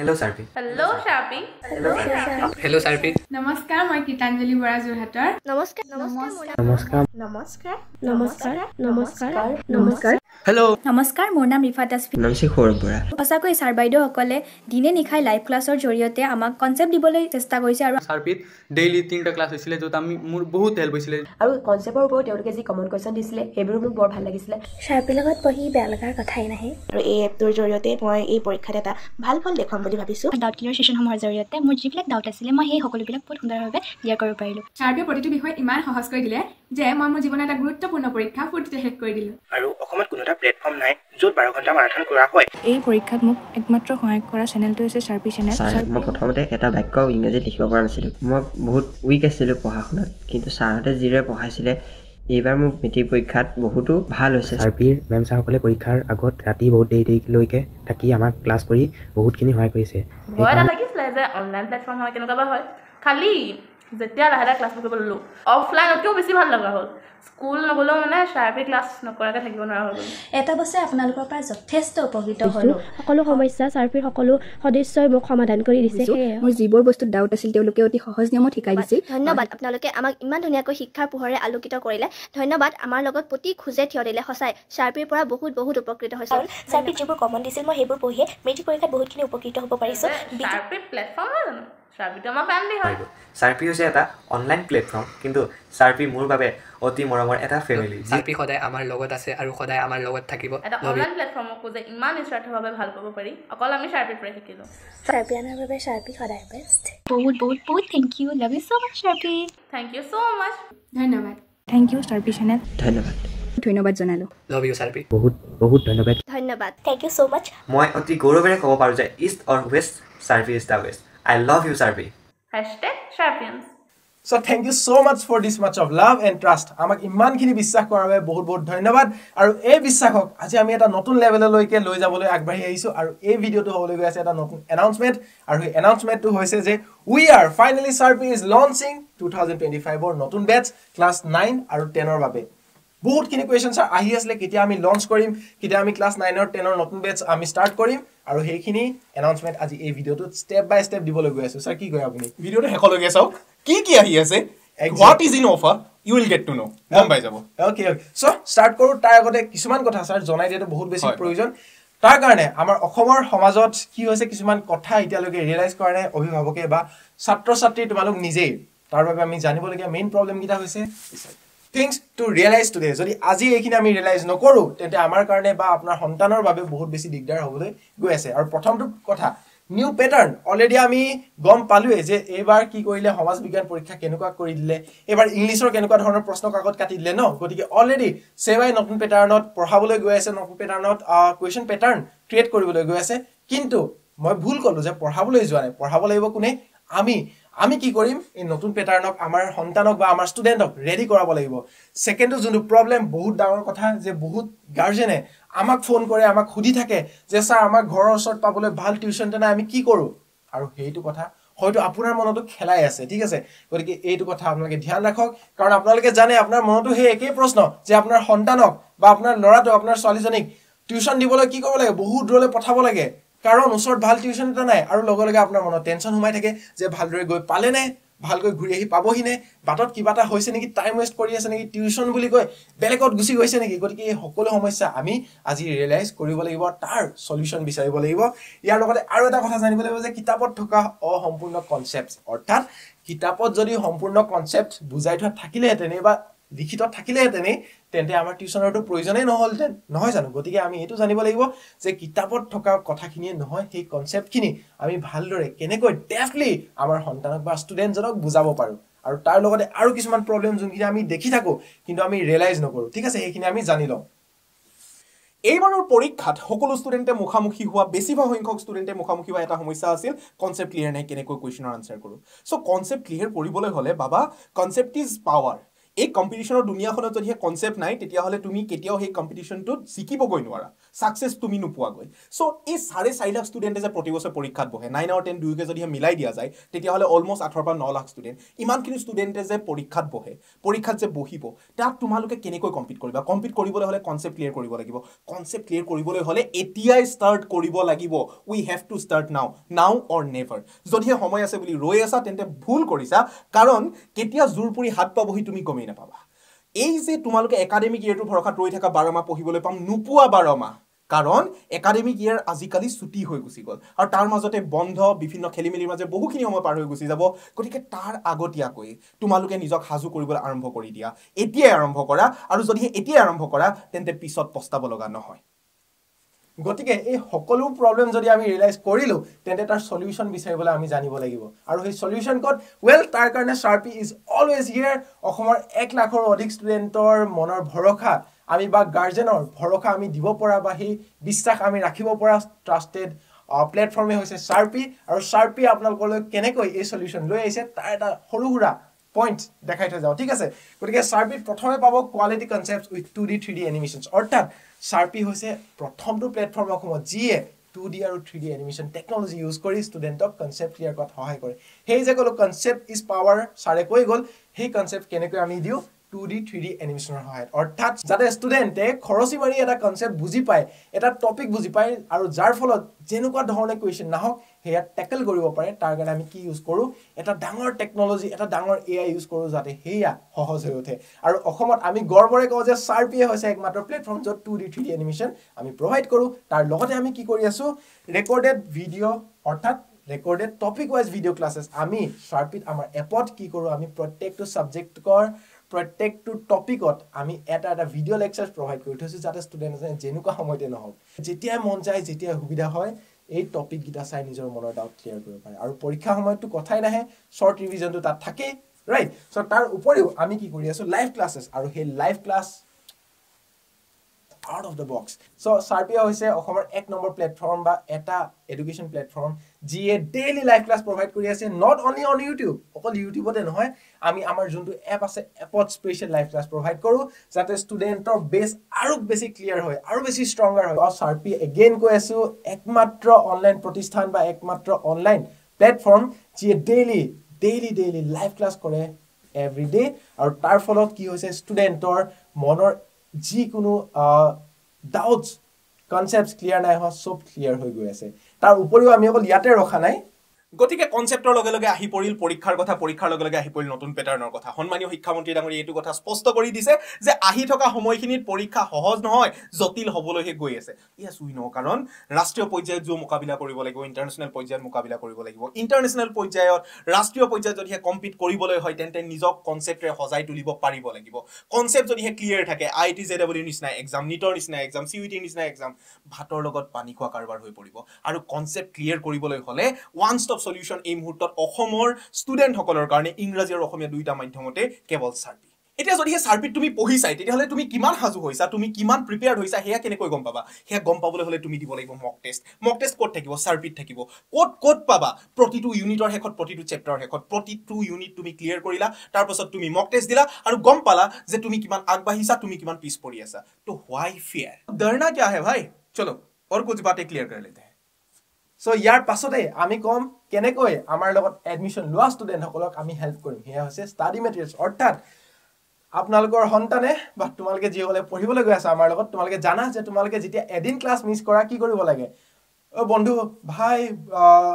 Hello' Sarpi hello' Sarpi hello' Sarpi নমস্কাৰ মই গীতাঞ্জলি বৰা যোৰহাটৰ নমস্কাৰ নমস্কাৰ নমস্কাৰ নমস্কাৰ নমস্কাৰ নমস্কাৰ নমস্কাৰ হেল্ল' নমস্কাৰ মোৰ নাম ৰিফাত আছফি নামচি সৌৰভ বৰা সঁচাকৈ ছাৰ বাইদেউসকলে দিনে নিশাই লাইভ ক্লাছৰ জৰিয়তে আমাক কনচেপ্ট দিবলৈ চেষ্টা কৰিছে আৰু ছাৰ্পিত ডেইলি তিনিটা ক্লাছ হৈছিলে য'ত আমি মোৰ বহুত হেল্প হৈছিলে। আৰু কনচেপ্টৰ ওপৰত তেওঁলোকে যি কমন কুৱেশ্যন দিছিলে সেইবোৰো মোক বৰ ভাল লাগিছিলে। শ্বাৰ্পিৰ লগত পঢ়ি বেয়া লগাৰ কথাই নাহে। আৰু এই এপটোৰ জৰিয়তে মই এই পৰীক্ষাত এটা ভাল ফল দেখুৱাম বুলি ভাবিছোঁ। ডাউট ক্লিয়াৰ ছেশ্যনসমূহৰ জৰিয়তে মোৰ যিবিলাক ডাউট আছিলে মই সেই সকলোবিলাক বহুত সুন্দৰভাৱে ক্লিয়াৰ কৰিব পাৰিলোঁ। ছাৰ্বিয়ে প্ৰতিটো বিষয় ইমান সহজ কৰি দিলে যে মই মোৰ জীৱনৰ এটা গুৰুত্বপূৰ্ণ পৰীক্ষা ফূৰ্তিতে শেষ কৰি দিলোঁ। আৰু অসমত কোনো এটা প্লেটফৰ্ম নাই য'ত বাৰ ঘণ্টা মাৰাথন কৰা হয়। এই পৰীক্ষাত মোক একমাত্ৰ সহায় কৰা চেনেলটো হৈছে চাৰ্পি চেনেল ছাৰ মই প্ৰথমতে এটা বাক্য ইংৰাজীত লিখিব পৰা নাছিলোঁ। মই বহুত উইক আছিলোঁ পঢ়া শুনাত কিন্তু ছাৰহঁতে যিদৰে পঢ়াইছিলে এইবাৰ মোৰ মেট্ৰিক পৰীক্ষাত বহুতো ভাল হৈছে। আৰপিৰ মেম ছাৰসকলে পৰীক্ষাৰ আগত ৰাতি বহুত দেৰি দেৰিলৈকে থাকি আমাক ক্লাছ কৰি বহুতখিনি সহায় কৰিছে। ভয় এটা লাগিছিলে যে অনলাইন প্লেটফৰ্ম হয় কেনেকুৱা বা হয়। খালি যেতিয়া লাহে লাহে ক্লাছবোৰ কৰিব ল'লোঁ। অফলাইনতকৈও বেছি ভাল লগা হ'ল। স্কুল নগ'লেও মানে শ্বাৰ্পি ক্লাছ নকৰাকৈ থাকিব নোৱাৰা হৈ গ'ল। এটা বছৰে আপোনালোকৰ পৰা যথেষ্ট উপকৃত হৈছোঁ সকলো সমস্যা চাৰ্ফিৰ সকলো সদস্যই মোক সমাধান কৰি দিছে। মোৰ যিবোৰ বস্তুত ডাউট আছিল তেওঁলোকে অতি সহজ নিয়মত শিকাই দিছিল। ধন্যবাদ। আপোনালোকে আমাক ইমান ধুনীয়াকৈ শিক্ষাৰ পোহৰে আলোকিত কৰিলে। ধন্যবাদ। আমাৰ লগত প্ৰতি খোজে থিয় দিলে। সঁচাই শ্বাৰ্পিৰ পৰা বহুত বহুত উপকৃত হৈছোঁ। শ্বাৰ্পিত যিবোৰ কমন দিছিল মই সেইবোৰ পঢ়িয়ে মেট্ৰিক পৰীক্ষাত বহুতখিনি উপকৃত হ'ব পাৰিছোঁ। শ্বাৰ্পি প্লেটফৰ্ম জানো? শ্বাৰ্পিটো আমাৰ ফেমিলি হয়। ছাৰ্পি হৈছে এটা অনলাইন প্লেটফৰ্ম কিন্তু ছাৰ্পি মোৰ বাবে অতি মৰমৰ এটা ফেমিলি ছাৰ্পি সদায় আমাৰ লগত আছে আৰু সদায় আমাৰ লগত থাকিব। এটা অনলাইন প্লেটফৰ্মকো যে ইমান নিস্বাৰ্থভাৱে ভাল কৰিব পাৰি অকল আমি শ্বাৰ্পিৰ পৰাই শিকিলোঁ। শ্বাৰ্পি আনাৰ বাবে শ্বাৰ্পি সদায় বেষ্ট বহুত বহুত বহুত thank you love you so' much চাৰ্পি। Thank you so much ধন্যবাদ। থেংক ইউ চাৰ্পি চেনেল ধন্যবাদ। ধন্যবাদ জনালোঁ। লাভ ইউ ছাৰ্পি বহুত বহুত ধন্যবাদ। ধন্যবাদ। থেংক ইউ ছ' মাছ মই অতি গৌৰৱেৰে ক'ব পাৰোঁ যে east or west Sarpi is the best I love you Sarpi hashtag Sarpians so' thank you so' much for this much of love and trust আমাক ইমানখিনি বিশ্বাস কৰাৰ বাবে বহুত বহুত ধন্যবাদ। আৰু এই বিশ্বাসক আজি আমি এটা নতুন লেভেললৈকে লৈ যাবলৈ আগবাঢ়ি আহিছোঁ আৰু এই ভিডিঅ'টো হ'বলৈ গৈ আছে এটা নতুন এনাউন্সমেণ্ট আৰু সেই এনাউন্সমেণ্টটো হৈছে যে we are finally Sarpi is launching two thousand twenty ফাইভৰ নতুন বেটছ ক্লাছ নাইন আৰু টেনৰ বাবে। বহুতখিনি কুৱেশ্যন ছাৰ আহি আছিলে কেতিয়া আমি লঞ্চ কৰিম কেতিয়া আমি ক্লাছ নাইনৰ টেনৰ নতুন বেটছ আমি ষ্টাৰ্ট কৰিম। আৰু সেইখিনি এনাউন্সমেণ্ট আজি এই ভিডিঅ'টোত ষ্টেপ বাই ষ্টেপ দিবলৈ গৈ আছোঁ। ছাৰ কি কয় আপুনি? ভিডিঅ'টো শেষলৈকে চাওক। কি কি আহি আছে? What is in offer you will get to know' গম পাই যাব। অ'কে অ'কে চ' ষ্টাৰ্ট কৰোঁ তাৰ আগতে কিছুমান কথা ছাৰ জনাই দিয়াটো বহুত বেছি। প্ৰয়োজন। তাৰ কাৰণে আমাৰ অসমৰ সমাজত কি হৈছে কিছুমান কথা এতিয়ালৈকে ৰিয়েলাইজ কৰা নাই অভিভাৱকে বা ছাত্ৰ ছাত্ৰী তোমালোক নিজেই। তাৰ বাবে আমি জানিবলগীয়া মেইন প্ৰব্লেমকেইটা হৈছে থিংছ টু ৰিয়েলাইজ টুডে যদি আজি এইখিনি আমি ৰিয়েলাইজ নকৰোঁ তেন্তে আমাৰ কাৰণে বা আপোনাৰ সন্তানৰ বাবে বহুত বেছি দিগদাৰ হ'বলৈ গৈ আছে। আৰু প্ৰথমটো কথা নিউ পেটাৰ্ণ অলৰেডি আমি গম পালোৱেই যে এইবাৰ কি কৰিলে সমাজ বিজ্ঞান পৰীক্ষা কেনেকুৱা কৰি দিলে এইবাৰ ইংলিছৰ কেনেকুৱা ধৰণৰ প্ৰশ্ন কাকত কাটি দিলে ন? গতিকে অলৰেডি চেৱাই নতুন পেটাৰ্ণত পঢ়াবলৈ গৈ আছে নতুন পেটাৰ্ণত কুৱেশ্যন পেটাৰ্ণ ক্ৰিয়েট কৰিবলৈ গৈ আছে। কিন্তু মই ভুল ক'লোঁ যে পঢ়াবলৈ যোৱা নাই। পঢ়াব লাগিব কোনে? আমি। আমি কি কৰিম? এই নতুন পেটাৰ্ণক আমাৰ সন্তানক বা আমাৰ ষ্টুডেণ্টক ৰেডি কৰাব লাগিব। ছেকেণ্ডটো যোনটো প্ৰব্লেম বহুত ডাঙৰ কথা যে বহুত গাৰ্জেনে আমাক ফোন কৰে আমাক সুধি থাকে যে ছাৰ আমাৰ ঘৰৰ ওচৰত পাবলৈ ভাল টিউশ্যন এটা নাই আমি কি কৰোঁ? আৰু সেইটো কথা হয়তো আপোনাৰ মনতো খেলাই আছে ঠিক আছে? গতিকে এইটো কথা আপোনালোকে ধ্যান ৰাখক। কাৰণ আপোনালোকে জানে আপোনাৰ মনতো সেই একেই প্ৰশ্ন যে আপোনাৰ সন্তানক বা আপোনাৰ ল'ৰাটোক আপোনাৰ ছোৱালীজনীক টিউশ্যন দিবলৈ কি কৰিব লাগে? বহুত দূৰলৈ পঠাব লাগে। কাৰণ ওচৰত ভাল টিউশ্যন এটা নাই। আৰু লগে লগে আপোনাৰ মনত টেনশ্যন সোমাই থাকে যে ভালদৰে গৈ পালেনে ভালকৈ ঘূৰি আহি পাবহি নে বাটত কিবা এটা হৈছে নেকি টাইম ৱেষ্ট কৰি আছে নেকি টিউশ্যন বুলি কৈ বেলেগত গুচি গৈছে নেকি। গতিকে এই সকলো সমস্যা আমি আজি ৰিয়েলাইজ কৰিব লাগিব তাৰ চলিউশ্যন বিচাৰিব লাগিব। ইয়াৰ লগতে আৰু এটা কথা জানিব লাগিব যে কিতাপত থকা অসম্পূৰ্ণ কনচেপ্ট অৰ্থাৎ কিতাপত যদি সম্পূৰ্ণ কনচেপ্ট বুজাই থোৱা থাকিলেহেঁতেনে বা লিখিত থাকিলেহেঁতেনেই তেন্তে আমাৰ টিউশ্যনৰতো প্ৰয়োজনেই নহ'লহেঁতেন নহয় জানো? গতিকে আমি এইটো জানিব লাগিব যে কিতাপত থকা কথাখিনিয়ে নহয় সেই কনচেপ্টখিনি আমি ভালদৰে কেনেকৈ ডেফলি আমাৰ সন্তানক বা ষ্টুডেণ্টজনক বুজাব পাৰোঁ। আৰু তাৰ লগতে আৰু কিছুমান প্ৰব্লেম যোনখিনি আমি দেখি থাকোঁ কিন্তু আমি ৰিয়েলাইজ নকৰোঁ। ঠিক আছে সেইখিনি আমি জানি লওঁ। এইবাৰৰ পৰীক্ষাত সকলো ষ্টুডেণ্টে মুখামুখি হোৱা বেছিভাগ সংখ্যক ষ্টুডেণ্টে মুখামুখি হোৱা এটা সমস্যা আছিল কনচেপ্ট ক্লিয়াৰ নাই কেনেকৈ কুৱেশ্যনৰ আনচাৰ কৰোঁ। চ' কনচেপ্ট ক্লিয়াৰ কৰিবলৈ হ'লে বাবা কনচেপ্ট ইজ পাৱাৰ এই কম্পিটিশ্যনৰ দুনিয়াখনত যদি সেই কনচেপ্ট নাই তেতিয়াহ'লে তুমি কেতিয়াও সেই কম্পিটিশ্যনটোত জিকিবগৈ নোৱাৰা। ছাকচেছ তুমি নোপোৱাগৈ। চ' এই চাৰে চাৰি লাখ ষ্টুডেণ্টে যে প্ৰতি বছৰ পৰীক্ষাত বহে নাইন আৰু টেন দুয়োকে যদি মিলাই দিয়া যায় তেতিয়াহ'লে অলমষ্ট আঠৰ পৰা ন লাখ ষ্টুডেণ্ট ইমানখিনি ষ্টুডেণ্টে যে পৰীক্ষাত বহে পৰীক্ষাত যে বহিব তাত তোমালোকে কেনেকৈ কম্পিট কৰিবা? কম্পিট কৰিবলৈ হ'লে কনচেপ্ট ক্লিয়াৰ কৰিব লাগিব। কনচেপ্ট ক্লিয়াৰ কৰিবলৈ হ'লে এতিয়াই ষ্টাৰ্ট কৰিব লাগিব। উই হেভ টু ষ্টাৰ্ট নাও নাও অৰ নেভাৰ যদিহে সময় আছে বুলি ৰৈ আছা তেন্তে ভুল কৰিছা কাৰণ কেতিয়া জোৰ পৰি হাত পাবহি তুমি গমেই নাপাবা। এই যে তোমালোকে একাডেমিক ইয়েৰটোৰ ভৰসাত ৰৈ থকা বাৰ মাহ পঢ়িবলৈ পাম নোপোৱা বাৰ মাহ। কাৰণ একাডেমিক ইয়েৰ আজিকালি ছুটি হৈ গুচি গ'ল। আৰু তাৰ মাজতে বন্ধ বিভিন্ন খেলি মেলিৰ মাজে বহুখিনি সময় পাৰ হৈ গুচি যাব। গতিকে তাৰ আগতীয়াকৈ তোমালোকে নিজক সাজু কৰিবলৈ আৰম্ভ কৰি দিয়া। এতিয়াই আৰম্ভ কৰা। আৰু যদিহে এতিয়াই আৰম্ভ কৰা তেন্তে পিছত পস্তাব লগা নহয়। গতিকে এই সকলো প্ৰব্লেম যদি আমি ৰিয়েলাইজ কৰিলোঁ তেন্তে তাৰ চলিউশ্যন বিচাৰিবলৈ আমি জানিব লাগিব। আৰু সেই চলিউশ্যন ক'ত? ৱেল তাৰ কাৰণে চাৰ্পি ইজ অলৱেজ হিয়াৰ অসমৰ এক লাখৰো অধিক ষ্টুডেণ্টৰ মনৰ ভৰসা আমি বা গাৰ্জেনৰ ভৰসা আমি দিব পৰা বা সেই বিশ্বাস আমি ৰাখিব পৰা ট্ৰাষ্টেড প্লেটফৰ্মে হৈছে চাৰ্পি আৰু চাৰ্পি আপোনালোকলৈ কেনেকৈ এই চলিউশ্যন লৈ আহিছে তাৰ এটা সৰু সুৰা পইণ্ট দেখাই থৈ যাওঁ। ঠিক আছে? গতিকে চাৰ্পিত প্ৰথমে পাব quality concept with two D three D animations অৰ্থাৎ চাৰ্পি হৈছে প্ৰথমটো প্লেটফৰ্ম অসমত যিয়ে টু ডি আৰু three D animation technology use কৰি ষ্টুডেণ্টক কনচেপ্ট ক্লিয়াৰ কৰাত সহায় কৰে। সেই যে ক'লোঁ কনচেপ্ট ইজ পাৱাৰ ছাৰে কৈ গ'ল সেই কনচেপ্ট কেনেকৈ আমি দিওঁ? টু ডি থ্ৰী ডি এনিমেশ্যনৰ সহায়ত। অৰ্থাৎ যাতে ষ্টুডেণ্টে খৰচী মাৰি এটা কনচেপ্ট বুজি পায় এটা টপিক বুজি পায় আৰু যাৰ ফলত যেনেকুৱা ধৰণে কুৱেশ্যন নাহক সেয়া টেকেল কৰিব পাৰে তাৰ কাৰণে আমি কি ইউজ কৰোঁ এটা ডাঙৰ টেকনলজি এটা ডাঙৰ এ আই ইউজ কৰোঁ যাতে সেয়া সহজ হৈ উঠে। আৰু অসমত আমি গৰ্বৰে কওঁ যে চাৰ্পিয়ে হৈছে একমাত্ৰ প্লেটফৰ্ম য'ত two D three D animation আমি প্ৰভাইড কৰোঁ। তাৰ লগতে আমি কি কৰি আছোঁ ৰেকৰ্ডেড ভিডিঅ' অৰ্থাৎ recorded topic wise video' classes আমি চাৰ্পিত আমাৰ এপত কি কৰোঁ আমি প্ৰত্যেকটো ছাবজেক্টৰ প্ৰত্যেকটো টপিকত আমি এটা এটা ভিডিঅ' লেকচাৰ প্ৰভাইড কৰি থৈছোঁ যাতে ষ্টুডেণ্টে যেনেকুৱা সময়তে নহওক। যেতিয়াই মন যায় যেতিয়াই সুবিধা হয় এই টপিককেইটা চাই নিজৰ মনৰ ডাউট ক্লিয়াৰ কৰিব পাৰে। আৰু পৰীক্ষা সময়ততো কথাই নাহে শ্বৰ্ট ৰিভিজনটো তাত থাকেই ৰাইট চ' তাৰ উপৰিও আমি কি কৰি আছোঁ লাইভ ক্লাছেছ আৰু সেই live class out of the box so' Sarpia হৈছে অসমৰ এক নম্বৰ প্লেটফৰ্ম বা এটা এডুকেশ্যন প্লেটফৰ্ম যিয়ে ডেইলি লাইভ ক্লাছ প্ৰভাইড কৰি আছে নট অনলি অন ইউটিউব অকল ইউটিউবতে নহয় আমি আমাৰ যোনটো এপ আছে এপত স্পেচিয়েল লাইভ ক্লাছ প্ৰভাইড কৰোঁ যাতে ষ্টুডেণ্টৰ বেছ আৰু বেছি ক্লিয়াৰ হয় আৰু বেছি ষ্ট্ৰংগাৰ হয়। চাৰ্পি এগেইন কৈ আছোঁ একমাত্ৰ অনলাইন প্ৰতিষ্ঠান বা একমাত্ৰ অনলাইন প্লেটফৰ্ম যিয়ে daily daily daily live class কৰে এভৰি ডে আৰু তাৰ ফলত কি হৈছে ষ্টুডেণ্টৰ মনৰ যিকোনো ডাউটছ কনচেপ্ট ক্লিয়াৰ নাই হোৱা চব ক্লিয়াৰ হৈ গৈ আছে। তাৰ উপৰিও আমি অকল ইয়াতে ৰখা নাই গতিকে কনচেপ্টৰ লগে লগে আহি পৰিল পৰীক্ষাৰ কথা পৰীক্ষাৰ লগে লগে আহি পৰিল নতুন পেটাৰ্ণৰ কথা। সন্মানীয় শিক্ষামন্ত্ৰী ডাঙৰী এইটো কথা স্পষ্ট কৰি দিছে যে আহি থকা সময়খিনিত পৰীক্ষা সহজ নহয় জটিল হ'বলৈহে গৈ আছে। ইয়েছ উই ন কাৰণ ৰাষ্ট্ৰীয় পৰ্যায়ত যোৱা মোকাবিলা কৰিব লাগিব ইণ্টাৰনেশ্যনেল পৰ্যায়ত মোকাবিলা কৰিব লাগিব। ইণ্টাৰনেশ্যনেল পৰ্যায়ত ৰাষ্ট্ৰীয় পৰ্যায়ত যদিহে কম্পিট কৰিবলৈ হয় তেন্তে নিজক কনচেপ্টেৰে সজাই তুলিব পাৰিব লাগিব। কনচেপ্ট যদিহে ক্লিয়াৰ থাকে আই টি জে ডাব্লিউৰ নিচিনা এক্সাম নিটৰ নিচিনা এক্সাম চি ইউ টিৰ নিচিনা এক্সাম ভাতৰ লগত পানী খোৱা কাৰোবাৰ হৈ পৰিব। আৰু কনচেপ্ট ক্লিয়াৰ কৰিবলৈ হ'লে ওৱান ষ্টপ অফ চলিউশ্যন এই মুহূৰ্তত অসমৰ ষ্টুডেণ্টসকলৰ কাৰণে ইংৰাজী আৰু অসমীয়া দুয়োটা মাধ্যমতে কেৱল চাৰ্পি এতিয়া যদিহে চাৰ্পিত তুমি পঢ়িছাই তেতিয়াহ'লে তুমি কিমান সাজু হৈছা তুমি কিমান প্ৰিপেয়াৰ হৈছা সেয়া কেনেকৈ গম পাবা? সেয়া গম পাবলৈ হ'লে তুমি দিব লাগিব মক টেষ্ট মক টেষ্ট ক'ত থাকিব? চাৰ্পিত থাকিব। ক'ত ক'ত পাবা? প্ৰতিটো ইউনিটৰ শেষত প্ৰতিটো চেপ্টাৰৰ শেষত প্ৰতিটো ইউনিট তুমি ক্লিয়াৰ কৰিলা তাৰপাছত তুমি মক টেষ্ট দিলা আৰু গম পালা যে তুমি কিমান আগবাঢ়িছা তুমি কিমান পিছ পৰি আছা। ত' হোৱাই ফিয়াৰ ডৰনা কিয় হে ভাই চলো অৰ কুচ বাতে ক্লিয়াৰ কৰি লেতে চ' ইয়াৰ পাছতে আমি ক'ম কেনেকৈ আমাৰ লগত এডমিশ্যন লোৱা ষ্টুডেণ্টসকলক আমি হেল্প কৰিম। সেয়া হৈছে ষ্টাডি মেটেৰিয়েলছ অৰ্থাৎ আপোনালোকৰ সন্তানে বা তোমালোকে যিসকলে পঢ়িবলৈ গৈ আছা আমাৰ লগত তোমালোকে জানা যে তোমালোকে যেতিয়া এদিন ক্লাছ মিছ কৰা কি কৰিব লাগে? অ' বন্ধু ভাই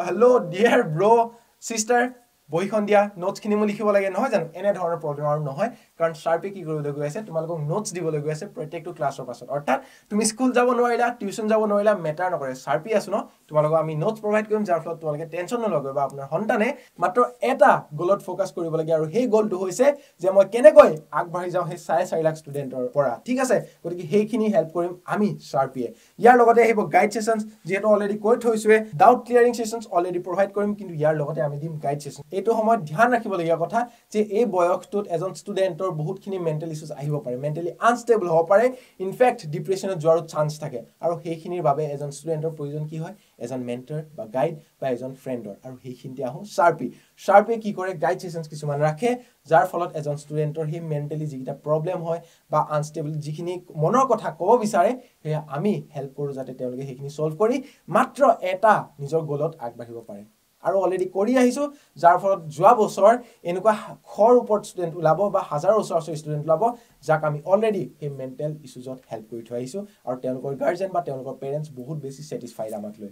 হেল্ল' ডিয়াৰ ব্ৰ' ছিষ্টাৰ বহিখন দিয়া নোটছখিনি মোৰ লিখিব লাগে। নহয় জানো? এনেধৰণৰ প্ৰব্লেম আৰু নহয়। কাৰণ শ্বাৰ্পে কি কৰিবলৈ গৈ আছে? তোমালোকক নোটছ দিবলৈ গৈ আছে প্ৰত্যেকটো ক্লাছৰ পাছত। অৰ্থাৎ তুমি স্কুল যাব নোৱাৰিলা টিউশ্যন যাব নোৱাৰিলা মেটাৰ নকৰে। শ্বাৰ্পি আছো ন? তোমালোকক আমি নোটছ প্ৰভাইড কৰিম যাৰ ফলত তোমালোকে টেনশ্যন নলগৈ বা আপোনাৰ সন্তানে মাত্ৰ এটা গ'লত ফ'কাছ কৰিব লাগে আৰু সেই গ'লটো হৈছে যে মই কেনেকৈ আগবাঢ়ি যাওঁ সেই চাৰে চাৰি লাখ ষ্টুডেণ্টৰ পৰা। ঠিক আছে? গতিকে সেইখিনি হেল্প কৰিম আমি শ্বাৰ্পিয়ে ইয়াৰ লগতে আহিব গাইড ছেশ্যনছ যিহেতু অলৰেডি কৈ থৈছোৱে doubt clearing sessions already provide কৰিম কিন্তু ইয়াৰ লগতে আমি দিম গাইড ছেশ্যন এইটো সময়ত ধ্যান ৰাখিবলগীয়া কথা যে এই বয়সটোত এজন ষ্টুডেণ্টৰ বহুতখিনি মেণ্টেল ইছ্যুজ আহিব পাৰে। মেণ্টেলি আনষ্টেবল হ'ব পাৰে। ইনফেক্ট ডিপ্ৰেশ্যনত যোৱাৰো চান্স থাকে। আৰু সেইখিনিৰ বাবে এজন ষ্টুডেণ্টৰ প্ৰয়োজন কি হয়? এজন মেণ্টাৰ বা গাইড বা এজন ফ্ৰেণ্ডৰ আৰু সেইখিনিতে আহোঁ চাৰ্পি চাৰ্পিয়ে কি কৰে? গাইড ছেশ্যনছ কিছুমান ৰাখে যাৰ ফলত এজন ষ্টুডেণ্টৰ সেই মেণ্টেলি যিকেইটা প্ৰব্লেম হয় বা আনষ্টেবল যিখিনি মনৰ কথা ক'ব বিচাৰে সেয়া আমি হেল্প কৰোঁ যাতে তেওঁলোকে সেইখিনি ছল্ভ কৰি মাত্ৰ এটা নিজৰ গ'লত আগবাঢ়িব পাৰে। আৰু অলৰেডি কৰি আহিছোঁ যাৰ ফলত যোৱা বছৰ এনেকুৱা শৰ ওপৰত ষ্টুডেণ্ট ওলাব বা হাজাৰৰ ওচৰ ওচৰ ষ্টুডেণ্ট ওলাব যাক আমি অলৰেডি সেই মেণ্টেল ইছ্যুজত হেল্প কৰি থৈ আহিছোঁ। আৰু তেওঁলোকৰ গাৰ্জেন বা তেওঁলোকৰ পেৰেণ্টছ বহুত বেছি ছেটিছফাইড আমাক লৈ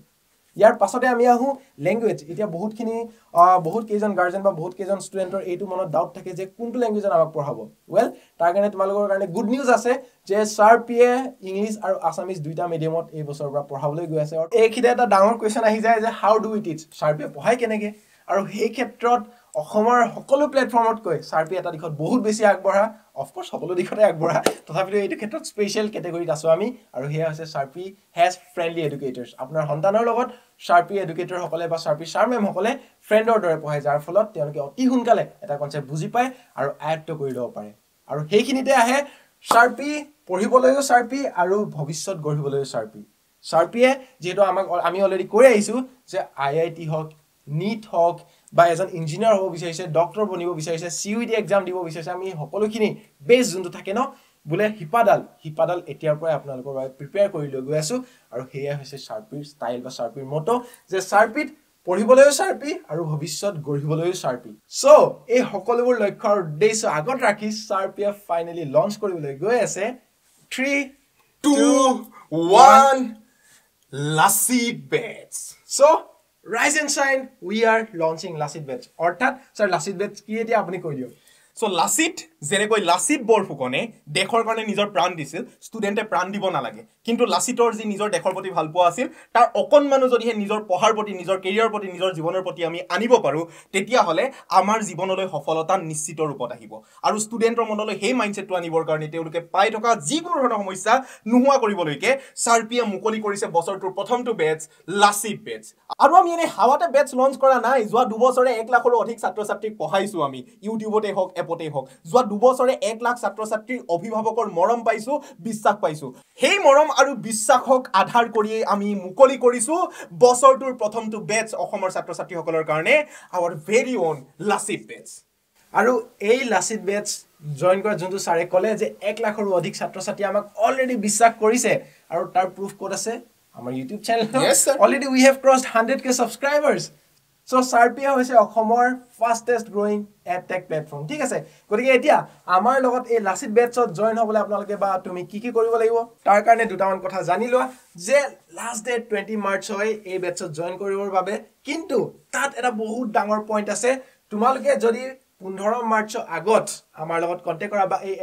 ইয়াৰ পাছতে আমি আহোঁ লেংগুৱেজ এতিয়া বহুতখিনি বহুত কেইজন গাৰ্জেন বা বহুত কেইজন ষ্টুডেণ্টৰ এইটো মনত ডাউট থাকে যে কোনটো লেংগুৱেজত আমাক পঢ়াব। ৱেল তাৰ কাৰণে তোমালোকৰ কাৰণে গুড নিউজ আছে যে ছাৰ পিয়ে ইংলিছ আৰু আছামিজ দুইটা মিডিয়ামত এই বছৰৰ পৰা পঢ়াবলৈ গৈ আছে। আৰু এইখিনিতে এটা ডাঙৰ কুৱেশ্যন আহি যায় যে how do it it's sir পিয়ে পঢ়াই কেনেকৈ? আৰু সেই ক্ষেত্ৰত অসমৰ সকলো প্লেটফৰ্মতকৈ ছাৰ পি এটা দিশত বহুত বেছি আগবঢ়া। অফক'ৰ্চ সকলো দিশতে আগবঢ়া। তথাপিতো এইটো ক্ষেত্ৰত স্পেচিয়েল কেটেগৰীত আছোঁ আমি। আৰু সেয়া হৈছে Sarpi has friendly educators আপোনাৰ সন্তানৰ লগত ছাৰ পি এডুকেটৰসকলে বা ছাৰ পি ছাৰ মেমসকলে ফ্ৰেণ্ডৰ দৰে পঢ়ায় যাৰ ফলত তেওঁলোকে অতি সোনকালে এটা কনচেপ্ট বুজি পায় আৰু আয়ত্ব কৰি ল'ব পাৰে। আৰু সেইখিনিতে আহে ছাৰ পি পঢ়িবলৈও ছাৰ পি আৰু ভৱিষ্যত গঢ়িবলৈও ছাৰ পি ছাৰ পিয়ে যিহেতু আমাক আমি অলৰেডি কৈ আহিছোঁ যে আই আই টি হওক নিট হওক বা এজন ইঞ্জিনিয়াৰ হ'ব বিচাৰিছে ডক্টৰ বনিব বিচাৰিছে চি ইউ ডি এক্সাম দিব বিচাৰিছে আমি সকলোখিনি বেষ্ট যোনটো থাকে ন বোলে শিপাডাল শিপাডাল এতিয়াৰ পৰাই আপোনালোকৰ বাবে প্ৰিপেয়াৰ কৰি লৈ গৈ আছোঁ। আৰু সেয়াই হৈছে চাৰ্পিৰ ষ্টাইল বা চাৰ্পিৰ মটো যে চাৰ্পিত পঢ়িবলৈও চাৰ্পি আৰু ভৱিষ্যত গঢ়িবলৈও চাৰ্পি চ' এই সকলোবোৰ লক্ষ্য আৰু উদ্দেশ্য আগত ৰাখি চাৰ্পিয়ে ফাইনেলি লঞ্চ কৰিবলৈ গৈ আছে। Three two one Lachit batch so' rise and shine we are launching Lachit batch অৰ্থাৎ ছাৰ লাচিত বেটছ কি এতিয়া আপুনি কৈ দিয়ক? চ' লাচিত যেনেকৈ লাচিত বৰফুকনে দেশৰ কাৰণে নিজৰ প্ৰাণ দিছিল ষ্টুডেণ্টে প্ৰাণ দিব নালাগে। কিন্তু লাচিতৰ যি নিজৰ দেশৰ প্ৰতি ভাল পোৱা আছিল তাৰ অকণমানো যদিহে নিজৰ পঢ়াৰ প্ৰতি নিজৰ কেৰিয়াৰৰ প্ৰতি নিজৰ জীৱনৰ প্ৰতি আমি আনিব পাৰোঁ তেতিয়াহ'লে আমাৰ জীৱনলৈ সফলতা নিশ্চিত ৰূপত আহিব। আৰু ষ্টুডেণ্টৰ মনলৈ সেই মাইণ্ডছেটটো আনিবৰ কাৰণে তেওঁলোকে পাই থকা যিকোনো ধৰণৰ সমস্যা নোহোৱা কৰিবলৈকে ছাৰ পিয়ে মুকলি কৰিছে বছৰটোৰ প্ৰথমটো বেটছ লাচিত বেটছ আৰু আমি এনেই হাৱাতে বেটছ লঞ্চ কৰা নাই যোৱা দুবছৰে এক লাখৰো অধিক ছাত্ৰ ছাত্ৰীক পঢ়াইছোঁ আমি। ইউটিউবতে হওক এপতেই হওক। যোৱা দুবছৰে এক লাখ ছাত্ৰ ছাত্ৰীৰ অভিভাৱকৰ মৰম পাইছোঁ বিশ্বাস পাইছোঁ। সেই মৰম আৰু বিশ্বাসক আধাৰ কৰিয়েই আমি মুকলি কৰিছোঁ বছৰটোৰ প্ৰথমটো বেটছ অসমৰ ছাত্ৰ ছাত্ৰীসকলৰ কাৰণে our very own Lachit batches আৰু এই লাচিত বেটছ জইন কৰা যোনটো ছাৰে ক'লে যে এক লাখৰো অধিক ছাত্ৰ ছাত্ৰীয়ে আমাক অলৰেডি বিশ্বাস কৰিছে আৰু তাৰ প্ৰুফ ক'ত আছে? আমাৰ YouTube channel already we have cross hundred K subscribers so' Sarpia হৈছে অসমৰ fastest growing ed tech platform ঠিক আছে? গতিকে এতিয়া আমাৰ লগত এই লাচিত বেটছত জইন হ'বলৈ আপোনালোকে বা তুমি কি কি কৰিব লাগিব? তাৰ কাৰণে দুটামান কথা জানি লোৱা যে লাষ্ট ডেট টুৱেণ্টি মাৰ্চ হয় এই বেটছত জইন কৰিবৰ বাবে। কিন্তু তাত এটা বহুত ডাঙৰ পইণ্ট আছে। তোমালোকে যদি পোন্ধৰ মাৰ্চৰ আগত আমাৰ লগত কণ্টেক্ট কৰা বা এই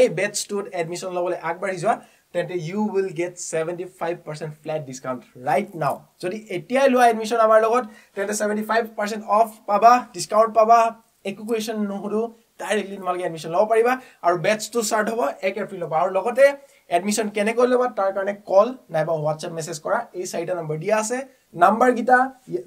এই বেটছটোত এডমিশ্যন ল'বলৈ আগবাঢ়ি যোৱা তেন্তে you will get seventy five percent flat discount right now যদি এতিয়াই লোৱা এডমিশ্যন আমাৰ লগত তেন্তে ছেভেণ্টি ফাইভ পাৰ্চেণ্ট অফ পাবা ডিছকাউণ্ট পাবা একো কুৱেশ্যন নুসুধো ডাইৰেক্টলি তোমালোকে এডমিশ্যন ল'ব পাৰিবা আৰু বেটছটো ষ্টাৰ্ট হ'ব এক এপ্ৰিলৰ পৰা আৰু লগতে এডমিশ্যন কেনেকৈ ল'বা তাৰ কাৰণে কল নাইবা হোৱাটছএপ মেছেজ কৰা এই চাৰিটা নম্বৰ দিয়া আছে নাম্বাৰকেইটা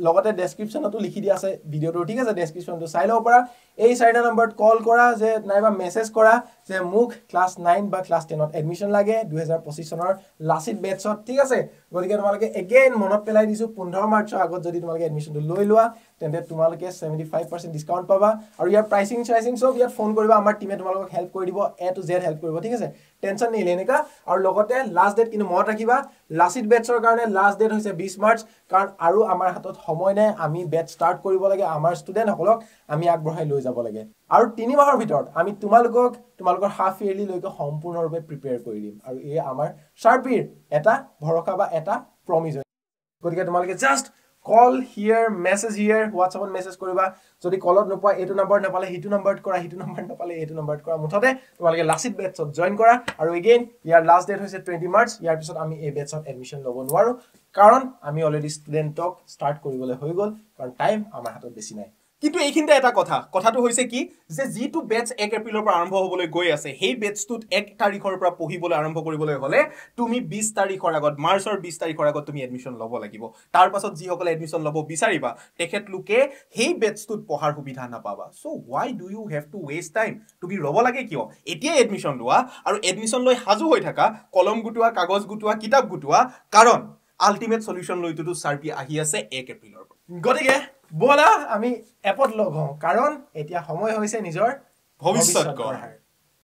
লগতে ডেছক্ৰিপশ্যনতো লিখি দিয়া আছে ভিডিঅ'টো ঠিক আছে ডেছক্ৰিপশ্যনটো চাই ল'ব পাৰা এই চাৰিটা নম্বৰত কল কৰা যে নাইবা মেছেজ কৰা যে মোক ক্লাছ নাইন বা ক্লাছ টেনত এডমিশ্যন লাগে দুহেজাৰ পঁচিছ চনৰ লাচিত বেটছত ঠিক আছে? গতিকে তোমালোকে এগেইন মনত পেলাই দিছোঁ পোন্ধৰ মাৰ্চৰ আগত যদি তোমালোকে এডমিশ্যনটো লৈ লোৱা তেন্তে তোমালোকে ছেভেণ্টি ফাইভ পাৰ্চেণ্ট ডিছকাউণ্ট পাবা। আৰু ইয়াৰ প্ৰাইচিং চাইচিং চব ইয়াত ফোন কৰিবা আমাৰ টীমে তোমালোকক হেল্প কৰি দিব এ টু জেড হেল্প কৰিব ঠিক আছে? টেনশ্যন নিলে এনেকুৱা আৰু লগতে লাষ্ট ডেট কিন্তু মনত ৰাখিবা লাচিত বেটছৰ কাৰণে লাষ্ট ডেট হৈছে বিছ মাৰ্চ কাৰণ আৰু আমাৰ হাতত সময় নাই আমি বেট ষ্টাৰ্ট কৰিব লাগে আমাৰ ষ্টুডেণ্টসকলক আমি আগবঢ়াই লৈ যাব লাগে। আৰু তিনি মাহৰ ভিতৰত আমি তোমালোকক তোমালোকৰ হাফ ইয়েৰলিলৈকে সম্পূৰ্ণৰূপে প্ৰিপেয়াৰ কৰি দিম। আৰু এয়ে আমাৰ চাৰ্পিৰ এটা ভৰসা বা এটা প্ৰমিজ গতিকে তোমালোকে জাষ্ট কল হিয়াৰ মেছেজ হিয়াৰ হোৱাটছএপত মেছেজ কৰিবা। যদি কলত নোপোৱা এইটো নম্বৰ নাপালে সিটো নম্বৰত কৰা সিটো নম্বৰ নাপালে এইটো নম্বৰত কৰা। মুঠতে তোমালোকে লাচিত বেটছত জইন কৰা। আৰু এগেইন ইয়াৰ লাষ্ট ডেট হৈছে টুৱেণ্টি মাৰ্চ ইয়াৰ পিছত আমি এই বেটছত এডমিশ্যন ল'ব নোৱাৰোঁ। কাৰণ আমি অলৰেডি ষ্টুডেণ্টক ষ্টাৰ্ট কৰিবলৈ হৈ গ'ল। কাৰণ টাইম আমাৰ হাতত বেছি নাই। কিন্তু এইখিনিতে এটা কথা কথাটো হৈছে কি যে যিটো বেটছ এক এপ্ৰিলৰ পৰা আৰম্ভ হ'বলৈ গৈ আছে সেই বেটছটোত এক তাৰিখৰ পৰা পঢ়িবলৈ আৰম্ভ কৰিবলৈ হ'লে তুমি বিছ তাৰিখৰ আগত মাৰ্চৰ বিছ তাৰিখৰ আগত তুমি এডমিশ্যন ল'ব লাগিব। তাৰ পাছত যিসকলে এডমিশ্যন ল'ব বিচাৰিবা তেখেতলোকে সেই বেটছটোত পঢ়াৰ সুবিধা নাপাবা। So' why do you have to waste time তুমি ৰ'ব লাগে কিয়? এতিয়াই এডমিশ্যন লোৱা আৰু এডমিশ্যন লৈ সাজু হৈ থাকা কলম গোটোৱা কাগজ গোটোৱা কিতাপ গোটোৱা। কাৰণ আল্টিমেট চলিউশ্যন লৈতো চাৰ্পি আহি আছে এক এপ্ৰিলৰ পৰা। গতিকে ব'লা আমি এপত লগ হওঁ কাৰণ এতিয়া সময় হৈছে নিজৰ ভৱিষ্যত গঢ়াৰ।